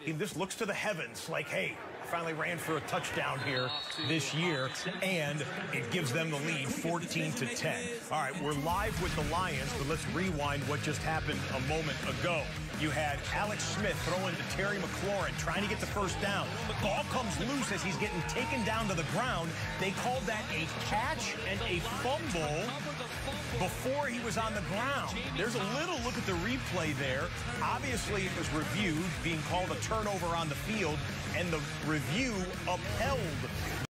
he just looks to the heavens like, hey, I finally ran for a touchdown here this year, and it gives them the lead 14 to 10. All right, we're live with the Lions, but let's rewind what just happened a moment ago. You had Alex Smith throwing to Terry McLaurin, trying to get the first down. Ball comes loose as he's getting taken down to the ground. They called that a catch and a fumble before he was on the ground. There's a little look at the replay there. Obviously, it was reviewed, being called a turnover on the field, and the review upheld